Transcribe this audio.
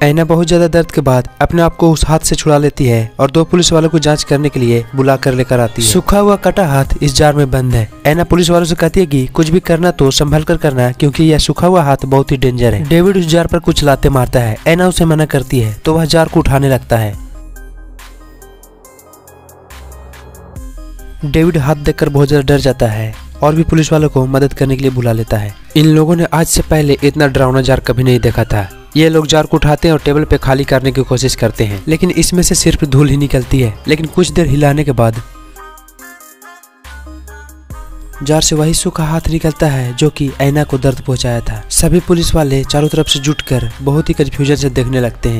ऐना बहुत ज़्यादा दर्द के बाद अपने आप को उस हाथ से छुड़ा लेती है और दो पुलिस वालों को जाँच करने के लिए बुला कर लेकर आती है। सूखा हुआ कटा हाथ इस जार में बंद है। ऐना पुलिस वालों से कहती है कि कुछ भी करना तो संभल कर करना क्योंकि यह सूखा हुआ हाथ बहुत ही डेंजर है। डेविड उस जार पर कुछ लाते मारता है। ऐना उसे मना करती है तो वह जार को उठाने लगता है। डेविड हाथ देखकर बहुत ज़्यादा डर जाता है और भी पुलिस वालों को मदद करने के लिए बुला लेता है। इन लोगों ने आज से पहले इतना डरावना जार कभी नहीं देखा था। ये लोग जार को उठाते हैं और टेबल पे खाली करने की कोशिश करते हैं। लेकिन इसमें से सिर्फ़ धूल ही निकलती है। लेकिन कुछ देर हिलाने के बाद जार से वही सूखा हाथ निकलता है जो कि ऐना को दर्द पहुँचाया था। सभी पुलिस वाले चारों तरफ़ से जुटकर बहुत ही कंफ्यूजन से देखने लगते हैं।